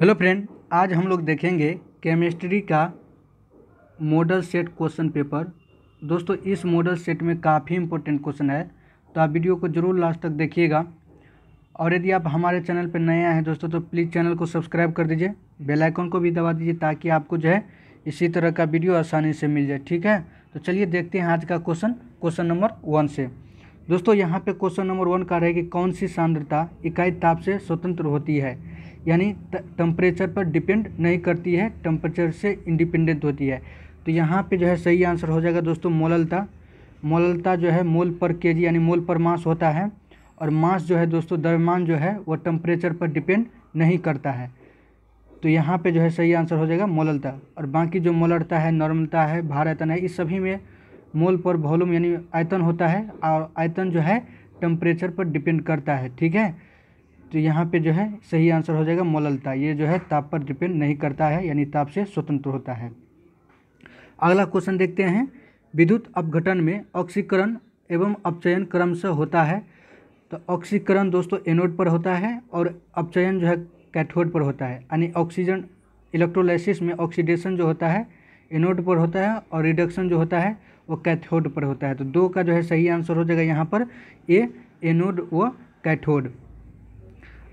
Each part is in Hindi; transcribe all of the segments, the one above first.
हेलो फ्रेंड आज हम लोग देखेंगे केमिस्ट्री का मॉडल सेट क्वेश्चन पेपर दोस्तों, इस मॉडल सेट में काफ़ी इंपॉर्टेंट क्वेश्चन है। तो आप वीडियो को ज़रूर लास्ट तक देखिएगा। और यदि आप हमारे चैनल पर नए आए हैं दोस्तों तो प्लीज़ चैनल को सब्सक्राइब कर दीजिए। बेल आइकन को भी दबा दीजिए ताकि आपको जो है इसी तरह का वीडियो आसानी से मिल जाए, ठीक है? तो चलिए देखते हैं आज का क्वेश्चन क्वेश्चन नंबर वन से। दोस्तों, यहाँ पे क्वेश्चन नंबर वन का रहेगी कौन सी सांद्रता इकाई ताप से स्वतंत्र होती है? यानी टेम्परेचर पर डिपेंड नहीं करती है टेम्परेचर से इंडिपेंडेंट होती है। तो यहाँ पे जो है सही आंसर हो जाएगा दोस्तों मोललता। मोललता जो है मोल पर केजी यानी मोल पर मास होता है और मास जो है दोस्तों द्रव्यमान जो है वो टेम्परेचर पर डिपेंड नहीं करता है। तो यहाँ पे जो है सही आंसर हो जाएगा मोललता। और बाकी जो मोलरता है, नॉर्मलता है भार आयतन है, इस सभी में मोल पर वॉल्यूम यानी आयतन होता है और आयतन जो है टेम्परेचर पर डिपेंड करता है, ठीक है? तो यहाँ पे जो है सही आंसर हो जाएगा मोललता। ये जो है ताप पर डिपेंड नहीं करता है, यानी ताप से स्वतंत्र होता है। अगला क्वेश्चन देखते हैं। विद्युत अपघटन में ऑक्सीकरण एवं अपचयन क्रम से होता है। तो ऑक्सीकरण दोस्तों एनोड पर होता है और अपचयन जो है कैथोड पर होता है। यानी ऑक्सीजन इलेक्ट्रोलाइसिस में ऑक्सीडेशन जो होता है, एनोड पर होता है और रिडक्शन जो होता है, वो कैथोड पर होता है। तो दो का जो है सही आंसर हो जाएगा यहाँ पर, ए, एनोड व कैथोड।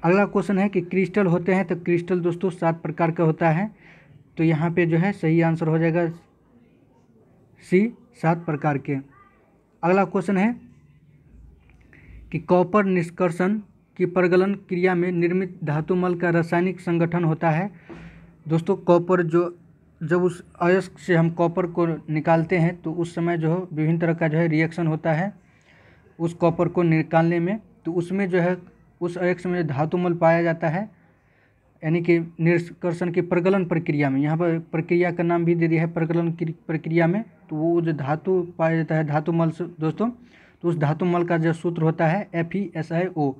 अगला क्वेश्चन है कि क्रिस्टल होते हैं तो क्रिस्टल दोस्तों सात प्रकार का होता है। तो यहाँ पे जो है सही आंसर हो जाएगा सी सात प्रकार के। अगला क्वेश्चन है कि कॉपर निष्कर्षण की प्रगलन क्रिया में निर्मित धातुमल का रासायनिक संगठन होता है। दोस्तों कॉपर जो, जब उस अयस्क से हम कॉपर को निकालते हैं तो उस समय जो है विभिन्न तरह का जो है रिएक्शन होता है उस कॉपर को निकालने में। तो उसमें जो है उस अयस्क में धातु मल पाया जाता है, यानी कि निष्कर्षण की प्रगलन प्रक्रिया में। यहाँ पर प्रक्रिया का नाम भी दे दिया है प्रगलन प्रक्रिया में। तो वो जो धातु पाया जाता है धातुमल से, दोस्तों तो उस धातु मल का जो सूत्र होता है एफ़ ई एस आई ओ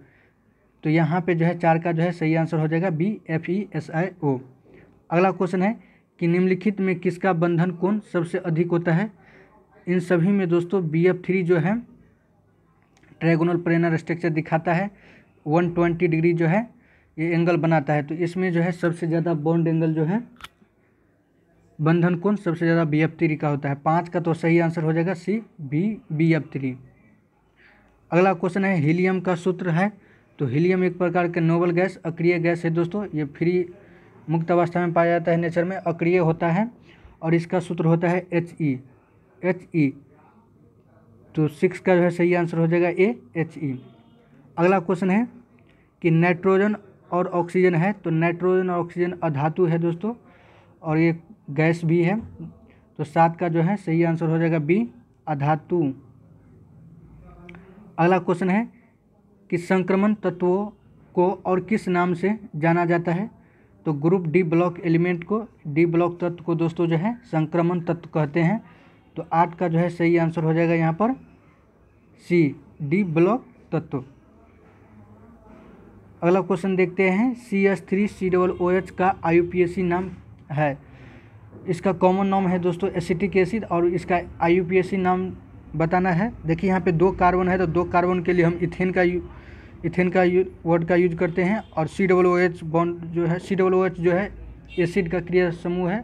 तो यहाँ पे जो है, चार का जो है, सही आंसर हो जाएगा B F E S I O अगला क्वेश्चन है कि निम्नलिखित में किसका बंधन कोण सबसे अधिक होता है? इन सभी में दोस्तों बी एफ़ थ्री जो है ट्रायगोनल प्लेनर स्ट्रक्चर दिखाता है। वन ट्वेंटी डिग्री जो है, ये एंगल बनाता है। तो इसमें जो है सबसे ज़्यादा बॉन्ड एंगल जो है, बंधन कोण सबसे ज़्यादा बी एफ़ थ्री का होता है। पाँच का तो सही आंसर हो जाएगा C B B F three अगला क्वेश्चन है, हीलियम का सूत्र है। तो हीलियम एक प्रकार के नोबल गैस अक्रिय गैस है दोस्तों। ये फ्री मुक्त अवस्था में पाया जाता है नेचर में, अक्रिय होता है। और इसका सूत्र होता है एच ई एच ई तो सिक्स का जो है सही आंसर हो जाएगा ए एच ई अगला क्वेश्चन है कि नाइट्रोजन और ऑक्सीजन है तो नाइट्रोजन और ऑक्सीजन अधातु है दोस्तों, और ये गैस भी है तो सात का जो है सही आंसर हो जाएगा बी, अधातु। अगला क्वेश्चन है कि संक्रमण तत्वों को और किस नाम से जाना जाता है तो ग्रुप डी ब्लॉक एलिमेंट को, डी ब्लॉक तत्व को दोस्तों जो है संक्रमण तत्व कहते हैं तो आठ का जो है सही आंसर हो जाएगा यहाँ पर सी, डी ब्लॉक तत्व। अगला क्वेश्चन देखते हैं। C S three C double O H का आई नाम है। इसका कॉमन नाम है दोस्तों एसिटिक एसिड और इसका आई नाम बताना है। देखिए, यहाँ पे दो कार्बन है तो दो कार्बन के लिए हम इथेन का यू इथेन का यू वर्ड का यूज़ करते हैं और C double O H bond जो है सी डबल ओ एच जो है एसिड का क्रिया समूह है।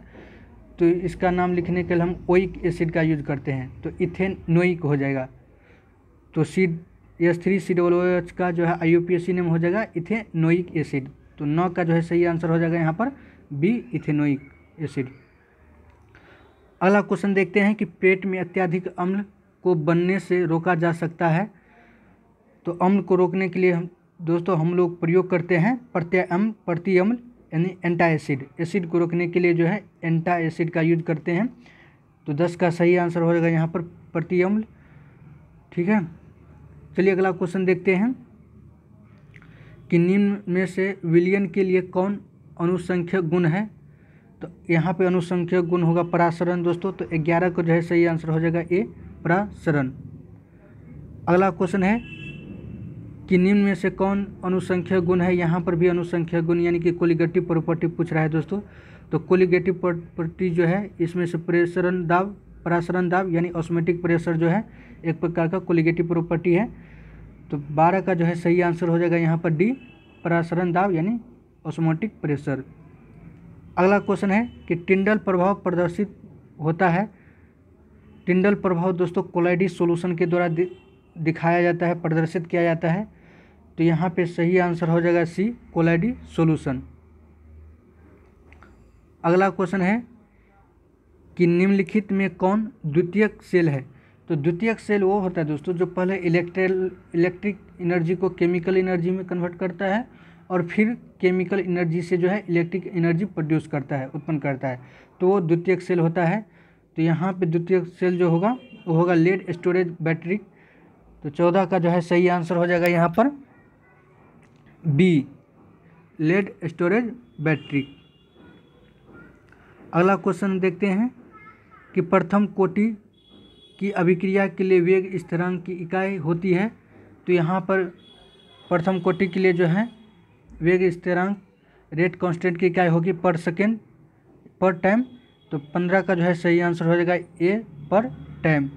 तो इसका नाम लिखने के लिए हम ओइक एसिड का यूज़ करते हैं। तो इथेन नोइक हो जाएगा। तो C S three C double H का जो है I U P S C name हो जाएगा इथेनोइक एसिड तो नौ का जो है सही आंसर हो जाएगा यहाँ पर बी इथेनोइक एसिड अगला क्वेश्चन देखते हैं कि पेट में अत्यधिक अम्ल को बनने से रोका जा सकता है। तो अम्ल को रोकने के लिए हम, दोस्तों, हम लोग प्रयोग करते हैं प्रत्यय अम्ल प्रति अम्ल यानी एंटा एसिड एसिड को रोकने के लिए जो है एंटा एसिड का यूज़ करते हैं। तो दस का सही आंसर हो जाएगा यहाँ पर प्रति अम्ल ठीक है? चलिए अगला क्वेश्चन देखते हैं कि निम्न में से विलियन के लिए कौन अनुसंख्यक गुण है? तो यहाँ पे अनुसंख्यक गुण होगा परासरण दोस्तों तो ग्यारह को जो है सही आंसर हो जाएगा ए परासरण अगला क्वेश्चन है कि निम्न में से कौन अनुसंख्यक गुण है? यहाँ पर भी अनुसंख्यक गुण, यानी कि कोलिगेटिव प्रॉपर्टी पूछ रहा है दोस्तों। तो कोलिगेटिव प्रॉपर्टी जो है, इसमें से प्रेशरण दाब परासरण दाब यानी ऑस्मेटिक प्रेशर जो है, एक प्रकार का कोलिगेटिव प्रॉपर्टी है। तो बारह का जो है सही आंसर हो जाएगा यहाँ पर डी परासरण दाब यानी ऑस्मोटिक प्रेशर अगला क्वेश्चन है कि टिंडल प्रभाव प्रदर्शित होता है। टिंडल प्रभाव दोस्तों कोलाइडी सॉल्यूशन के द्वारा दि, दिखाया जाता है प्रदर्शित किया जाता है। तो यहाँ पे सही आंसर हो जाएगा सी कोलाइडी सॉल्यूशन अगला क्वेश्चन है कि निम्नलिखित में कौन द्वितीयक सेल है? तो द्वितीयक सेल वो होता है दोस्तों जो पहले इलेक्ट्रिल इलेक्ट्रिक एनर्जी को केमिकल एनर्जी में कन्वर्ट करता है और फिर केमिकल एनर्जी से जो है इलेक्ट्रिक एनर्जी प्रोड्यूस करता है, उत्पन्न करता है। तो वो द्वितीयक सेल होता है। तो यहाँ पे द्वितीयक सेल जो होगा, वो होगा लेड स्टोरेज बैटरी तो चौदह का जो है सही आंसर हो जाएगा यहाँ पर। बी लेड स्टोरेज बैटरी अगला क्वेश्चन देखते हैं कि प्रथम कोटि की अभिक्रिया के लिए वेग स्थिरांक की इकाई होती है तो यहाँ पर प्रथम कोटि के लिए जो है, वेग स्थिरांक रेट कांस्टेंट की इकाई होगी पर सेकेंड पर टाइम तो पंद्रह का जो है सही आंसर हो जाएगा ए पर टाइम।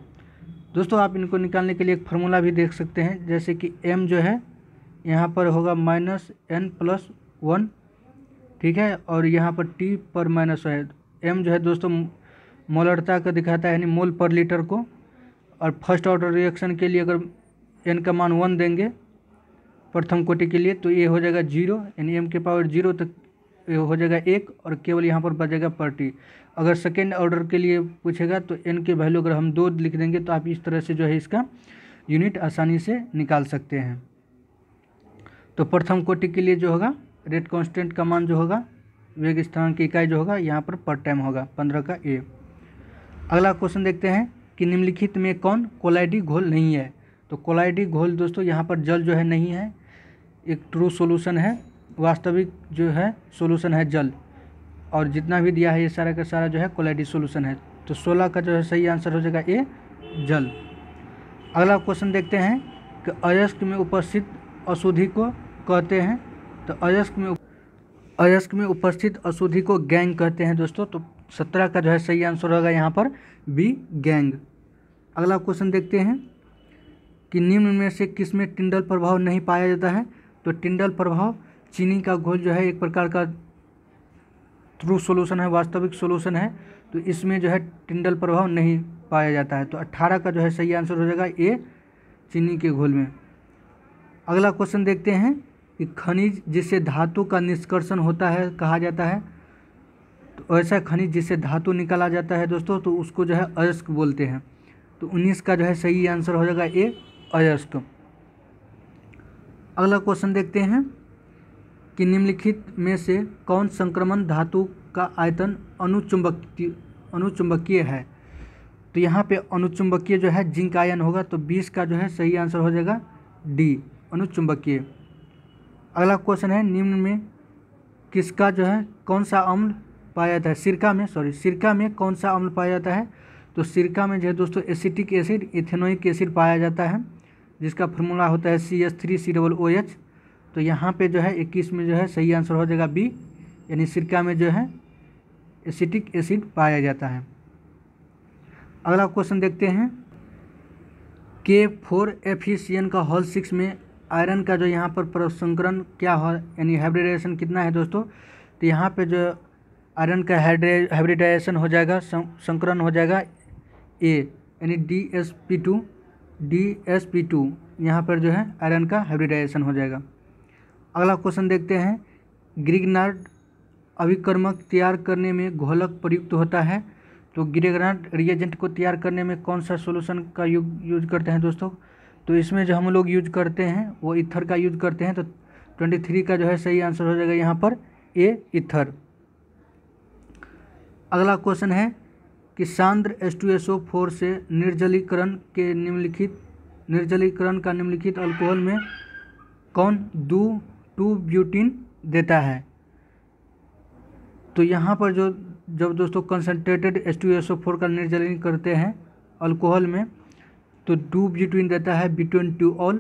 दोस्तों, आप इनको निकालने के लिए एक फार्मूला भी देख सकते हैं, जैसे कि एम जो है, यहाँ पर होगा माइनस एन प्लस वन, ठीक है, और यहाँ पर टी पर माइनस है। एम जो है दोस्तों, मोलरता का दिखाता है, यानी मोल पर लीटर को। और फ़र्स्ट ऑर्डर रिएक्शन के लिए अगर एन का मान वन देंगे प्रथम कोटि के लिए तो ये हो जाएगा ज़ीरो। यानी एम के पावर ज़ीरो तक ये हो जाएगा एक और केवल यहाँ पर बचेगा पर टी अगर सेकेंड ऑर्डर के लिए पूछेगा तो एन के वैल्यू अगर हम दो लिख देंगे तो आप इस तरह से जो है इसका यूनिट आसानी से निकाल सकते हैं। तो प्रथम कोटि के लिए जो होगा रेट कांस्टेंट का मान जो होगा, वेग स्थान की इकाई जो होगा, यहाँ पर पर टाइम होगा, पंद्रह का ए अगला क्वेश्चन देखते हैं। कि निम्नलिखित में कौन? कोलाइडी घोल नहीं है। तो कोलाइडी घोल दोस्तों, यहाँ पर जल जो है नहीं है। एक ट्रू सॉल्यूशन है। वास्तविक जो है सॉल्यूशन है जल। और जितना भी दिया है, ये सारा का सारा जो है कोलाइडी सॉल्यूशन है। तो सोलह का जो है सही आंसर हो जाएगा ए, जल। अगला क्वेश्चन देखते हैं कि अयस्क में उपस्थित अशुद्धि को कहते हैं। तो अयस्क में अयस्क में उपस्थित अशुद्धि को गैंग कहते हैं दोस्तों। तो सत्रह का जो है सही आंसर होगा यहाँ पर बी, गैंग। अगला क्वेश्चन देखते हैं कि निम्न में से किसमें टिंडल प्रभाव नहीं पाया जाता है? तो टिंडल प्रभाव चीनी का घोल जो है, एक प्रकार का ट्रू सॉल्यूशन है, वास्तविक सॉल्यूशन है तो इसमें जो है टिंडल प्रभाव नहीं पाया जाता है। तो अट्ठारह का जो है सही आंसर हो जाएगा ए, चीनी के घोल में। अगला क्वेश्चन देखते हैं कि खनिज जिससे धातु का निष्कर्षण होता है, कहा जाता है तो ऐसा खनिज जिससे धातु निकाला जाता है दोस्तों तो उसको जो है अयस्क बोलते हैं। तो उन्नीस का जो है सही आंसर हो जाएगा ए अयस्क अगला क्वेश्चन देखते हैं कि निम्नलिखित में से कौन संक्रमण धातु का आयतन अनुचुंबकीय अनुचुंबकीय है? तो यहाँ पे अनुचुंबकीय जो है जिंक आयन होगा तो बीस का जो है सही आंसर हो जाएगा डी, अनुचुंबकीय। अगला क्वेश्चन है निम्न में किसका जो है कौन सा अम्ल पाया जाता है? सिरका में सॉरी सिरका में कौन सा अम्ल पाया जाता है? तो सिरका में जो है दोस्तों, एसिटिक एसिड, इथेनोइक एसिड पाया जाता है, जिसका फॉर्मूला होता है C S three C double O H तो यहाँ पे जो है, इक्कीस में जो है, सही आंसर हो जाएगा बी यानी सिरका में जो है, एसिटिक एसिड पाया जाता है। अगला क्वेश्चन देखते हैं। के फोर एफिशियन का हॉल सिक्स में आयरन का जो यहाँ पर प्रसंकरण क्या हो, यानी हाइब्रिडाइजेशन कितना है दोस्तों? तो यहाँ पे जो आयरन का हाइब्रिडाइजेशन हो जाएगा संकरण हो जाएगा ए यानी D S P two D S P two यहाँ पर जो है आयरन का हाइब्रिडाइजेशन हो जाएगा। अगला क्वेश्चन देखते हैं। ग्रिगनार्ड अभिकर्मक तैयार करने में घोलक प्रयुक्त होता है। तो ग्रिगनार्ड रिएजेंट को तैयार करने में कौन सा सोल्यूशन का यूज़ करते हैं दोस्तों? तो इसमें जो हम लोग यूज़ करते हैं, वो इथर का यूज़ करते हैं। तो ट्वेंटी थ्री का जो है सही आंसर हो जाएगा यहाँ पर ए इथर अगला क्वेश्चन है। कि सांद्र S two S O four से निर्जलीकरण के निम्नलिखित निर्जलीकरण का निम्नलिखित अल्कोहल में कौन दो टू ब्यूटिन देता है? तो यहाँ पर जो जब दोस्तों concentrated S two S O four का निर्जलीकरण करते हैं अल्कोहल में तो टू ब्यूटेन देता है ब्यूटेन टू ऑल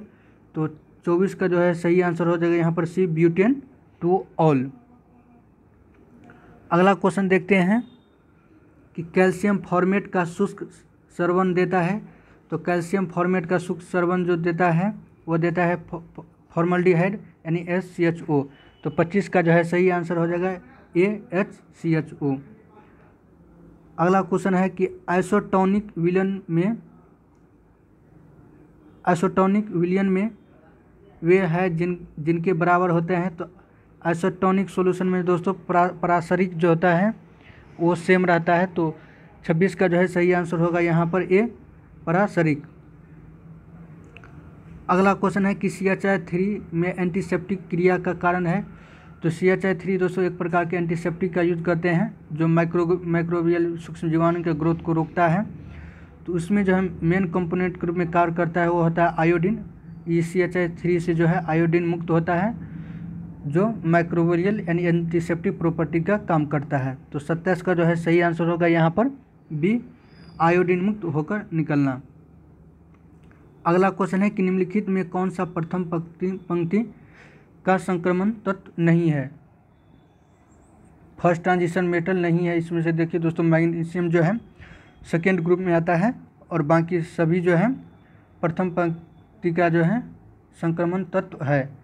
तो चौबीस का जो है सही आंसर हो जाएगा यहाँ पर सी ब्यूटेन टू ऑल अगला क्वेश्चन देखते हैं। कि कैल्शियम फॉर्मेट का शुष्क सरवन देता है। तो कैल्शियम फॉर्मेट का शुष्क सरवन जो देता है, वो देता है फॉर्मल्डिहाइड, यानी एस सी एच ओ। तो पच्चीस का जो है सही आंसर हो जाएगा ए, एच सी एच ओ। अगला क्वेश्चन है कि आइसोटोनिक विलियन में, आइसोटोनिक विलियन में वे है जिन, जिनके बराबर होते हैं। तो आइसोटोनिक सॉल्यूशन में दोस्तों परासरिक जो होता है वो सेम रहता है तो छब्बीस का जो है सही आंसर होगा यहाँ पर ए परासरिक अगला क्वेश्चन है कि सी एच आई थ्री में एंटीसेप्टिक क्रिया का कारण है। तो सी एच आई थ्री दोस्तों एक प्रकार के एंटीसेप्टिक का यूज़ करते हैं, जो माइक्रो माइक्रोबियल सूक्ष्म जीवाणु के ग्रोथ को रोकता है। तो उसमें जो है मेन कंपोनेंट के रूप में कार्य करता है, वो होता है iodine E C H I three से जो है आयोडीन मुक्त होता है। जो माइक्रोबियल यानी एंटीसेप्टिक प्रॉपर्टी का काम करता है। तो सत्ताईस का जो है सही आंसर होगा यहाँ पर बी आयोडीन मुक्त होकर निकलना। अगला क्वेश्चन है कि निम्नलिखित में कौन सा प्रथम पंक्ति पंक्ति का संक्रमण तत्व नहीं है? फ़र्स्ट ट्रांजिशन मेटल नहीं है, इसमें से देखिए दोस्तों मैग्नीशियम जो है सेकेंड ग्रुप में आता है और बाकी सभी जो है प्रथम पंक्ति का जो है संक्रमण तत्व है।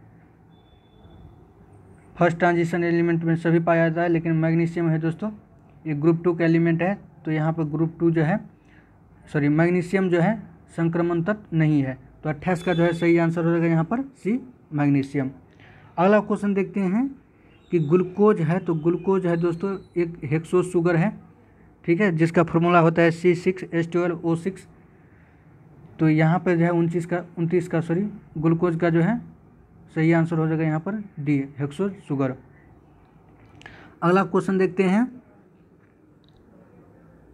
फ़र्स्ट ट्रांजिशन एलिमेंट में सभी पाया जाता है, लेकिन मैग्नीशियम है दोस्तों, ये ग्रुप टू का एलिमेंट है तो यहाँ पर ग्रुप टू जो है, सॉरी, मैग्नीशियम जो है, संक्रमण तत्व नहीं है। तो अट्ठाईस का जो है, सही आंसर हो जाएगा यहाँ पर सी, मैग्नीशियम। अगला क्वेश्चन देखते हैं कि ग्लूकोज है तो ग्लूकोज है दोस्तों, एक हेक्सो शुगर है, ठीक है, जिसका फॉर्मूला होता है C six S twelve O six तो यहाँ पर जो है, उनतीस का उनतीस का, सॉरी, ग्लूकोज का जो है सही आंसर हो जाएगा यहाँ पर डी हेक्सो शुगर अगला क्वेश्चन देखते हैं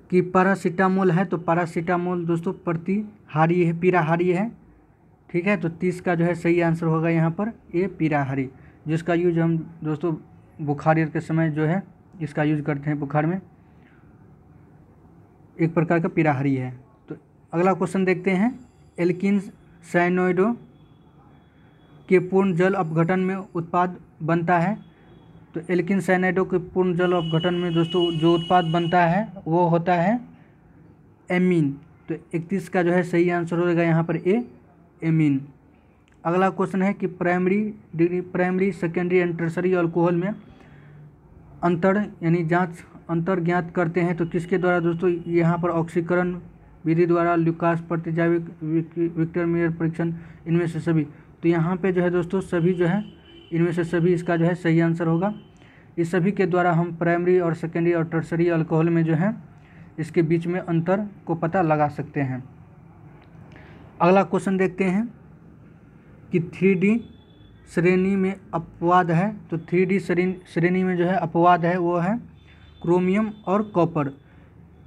कि पैरासीटामोल है तो पैरासीटामोल दोस्तों प्रति हारी है पीराहारी है, ठीक है? तो तीस का जो है सही आंसर होगा यहाँ पर ए पीराहारी जिसका यूज़ हम दोस्तों बुखार के समय जो है इसका यूज़ करते हैं बुखार में। एक प्रकार का पीराहारी है। तो अगला क्वेश्चन देखते हैं एल्किन साइनोइडो के पूर्ण जल अपघटन में उत्पाद बनता है। तो एल्किन साइनाइडो के पूर्ण जल अपघटन में दोस्तों जो उत्पाद बनता है, वो होता है एमीन। तो इकतीस का जो है सही आंसर होगा यहाँ पर ए, एमीन। अगला क्वेश्चन है कि primary degree, primary, secondary and tertiary alcohol में अंतर यानी जाँच, अंतर ज्ञात करते हैं तो किसके द्वारा दोस्तों यहाँ पर ऑक्सीकरण विधि द्वारा लुकास प्रतिजाविक विक्टर मेयर परीक्षण, इनमें से सभी। तो यहाँ पे जो है दोस्तों सभी जो है, इनमें से सभी इसका जो है सही आंसर होगा। इस सभी के द्वारा हम प्राइमरी और सेकेंडरी और टर्सरी अल्कोहल में जो है, इसके बीच में अंतर को पता लगा सकते हैं। अगला क्वेश्चन देखते हैं कि थ्री श्रेणी में अपवाद है। तो थ्री डी श्रेणी में जो है अपवाद है वो है क्रोमियम और कॉपर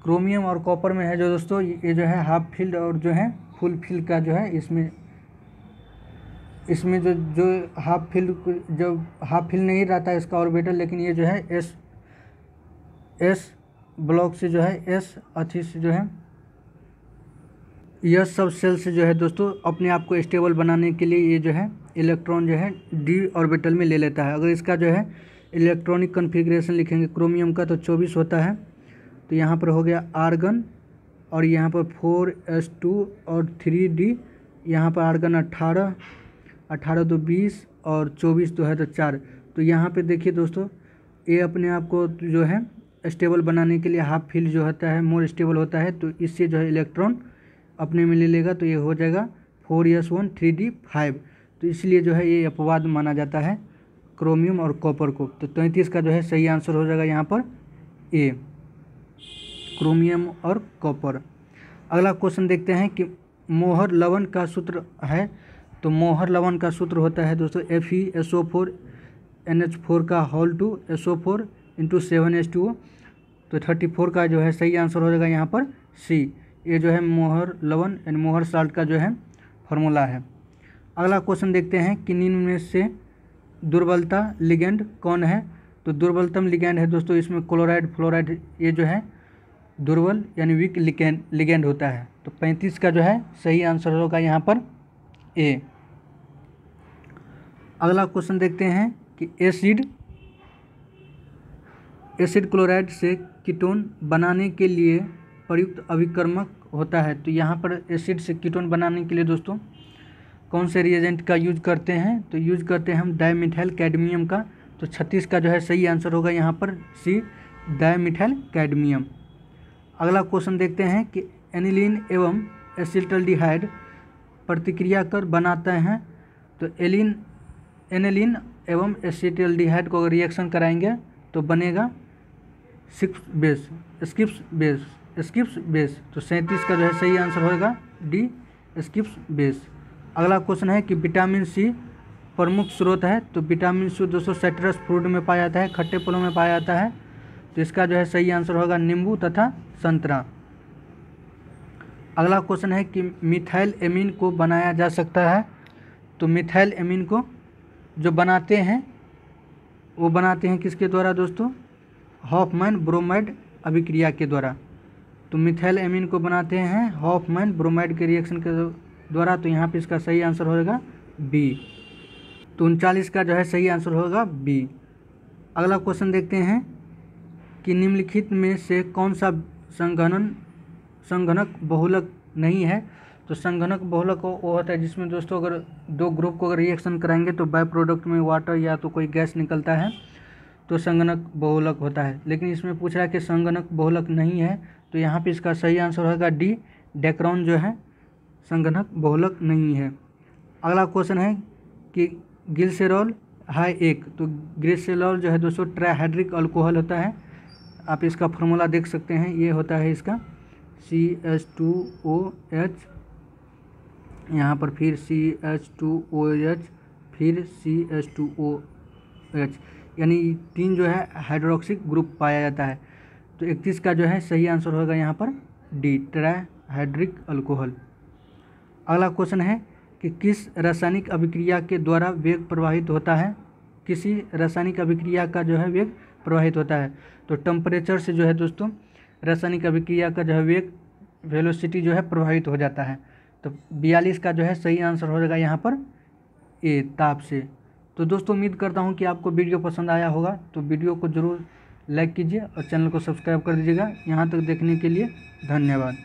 क्रोमियम और कॉपर में है जो दोस्तों, ये जो है हाफ़ फ़ील्ड और जो है फुल फ़ील्ड का जो है इसमें इसमें जो जो हाफ़ फिल जो हाफ़ फिल नहीं रहता है इसका ऑर्बिटल लेकिन ये जो है एस एस ब्लॉक से जो है एस अथी से जो है, यह सब सेल से जो है दोस्तों, अपने आप को स्टेबल बनाने के लिए ये जो है इलेक्ट्रॉन जो है डी ऑर्बिटल में ले लेता है। अगर इसका जो है इलेक्ट्रॉनिक कन्फिग्रेशन लिखेंगे क्रोमियम का तो चौबीस होता है। तो यहाँ पर हो गया आर्गन और यहाँ पर फोर एस टू और थ्री डी यहाँ पर आर्गन अट्ठारह अट्ठारह दो बीस और चौबीस दो है तो चार। तो यहाँ पे देखिए दोस्तों, ये अपने आप को जो है, स्टेबल बनाने के लिए हाफ़ फ़ील्ड जो होता है, मोर स्टेबल होता है तो इससे जो है इलेक्ट्रॉन अपने में ले लेगा तो ये हो जाएगा four S one, three D, five. तो इसलिए जो है ये अपवाद माना जाता है क्रोमियम और कॉपर को। तो तैंतीस का जो है सही आंसर हो जाएगा यहाँ पर ए, क्रोमियम और कॉपर। अगला क्वेश्चन देखते हैं कि मोहर लवन का सूत्र है तो मोहर लवन का सूत्र होता है दोस्तों F E S O four N H four का whole two S O four into seven H two तो थर्टी फोर का जो है सही आंसर हो जाएगा यहाँ पर सी ये जो है मोहर लवन एंड मोहर साल्ट का जो है फार्मूला है। अगला क्वेश्चन देखते हैं कि निम्न में से दुर्बलता लिगेंड कौन है? तो दुर्बलतम लिगेंड है दोस्तों, इसमें क्लोराइड फ्लोराइड ये जो है दुर्बल यानी वीक लिगेंड लिगेंड होता है। तो पैंतीस का जो है सही आंसर होगा यहाँ पर ए अगला क्वेश्चन देखते हैं कि एसिड एसिड क्लोराइड से कीटोन बनाने के लिए प्रयुक्त अभिकर्मक होता है। तो यहाँ पर एसिड से कीटोन बनाने के लिए दोस्तों, कौन से रिएजेंट का यूज़ करते हैं? तो यूज़ करते हैं हम डाईमिथाइल कैडमियम का। तो छत्तीस का जो है सही आंसर होगा यहाँ पर सी, डायमिथाइल कैडमियम। अगला क्वेश्चन देखते हैं कि एनिलीन एवं एसिटल्डिहाइड प्रतिक्रिया कर बनाते हैं तो एलिन, एनिलीन एवं एसिटल्डिहाइड को अगर रिएक्शन कराएँगे तो बनेगा six base Schiff's base Schiff's base तो सैंतीस का जो है सही आंसर होगा डी स्किप्स बेस अगला क्वेश्चन है कि विटामिन सी प्रमुख स्रोत है तो विटामिन सी दोस्तों साइट्रस फ्रूट में पाया जाता है, खट्टे फलों में पाया जाता है तो इसका जो है सही आंसर होगा नींबू तथा संतरा। अगला क्वेश्चन है कि मिथाइल एमीन को बनाया जा सकता है। तो मिथाइल एमीन को जो बनाते हैं, वो बनाते हैं किसके द्वारा दोस्तों? हॉफमैन ब्रोमाइड अभिक्रिया के द्वारा। तो मिथाइल एमीन को बनाते हैं हॉफमैन ब्रोमाइड के रिएक्शन के द्वारा। तो यहाँ पे इसका सही आंसर होगा बी तो उनचालीस का जो है सही आंसर होगा बी अगला क्वेश्चन देखते हैं कि निम्नलिखित में से कौन सा संगणन संगणक बहुलक नहीं है। तो संगणक बहुलक वो होता है जिसमें दोस्तों अगर दो ग्रुप को अगर रिएक्शन कराएँगे तो बाय प्रोडक्ट में वाटर या तो कोई गैस निकलता है तो संगणक बहुलक होता है। लेकिन इसमें पूछ रहा है कि संगणक बहुलक नहीं है तो यहाँ पे इसका सही आंसर होगा डी डेक्रॉन जो है, संगणक बहुलक नहीं है। अगला क्वेश्चन है कि गिलसेरॉल है एक तो ग्रेसेलॉल जो है दोस्तों ट्राइहाइड्रिक अल्कोहल होता है। आप इसका फॉर्मूला देख सकते हैं, ये होता है इसका C H two O H यहाँ पर फिर C H two O H फिर C H two O H यानी तीन जो है हाइड्रोक्सिक ग्रुप पाया जाता है। तो इकतीस का जो है सही आंसर होगा यहाँ पर डी ट्राइहाइड्रिक अल्कोहल अगला क्वेश्चन है कि किस रासायनिक अभिक्रिया के द्वारा वेग प्रवाहित होता है? किसी रासायनिक अभिक्रिया का जो है वेग प्रवाहित होता है। तो टेम्परेचर से जो है दोस्तों रासायनिक अभिक्रिया का जो है वेग वेलोसिटी जो है प्रभावित हो जाता है। तो बयालीस का जो है सही आंसर हो जाएगा यहाँ पर ए ताप से। तो दोस्तों, उम्मीद करता हूँ कि आपको वीडियो पसंद आया होगा। तो वीडियो को ज़रूर लाइक कीजिए और चैनल को सब्सक्राइब कर दीजिएगा। यहाँ तक देखने के लिए धन्यवाद।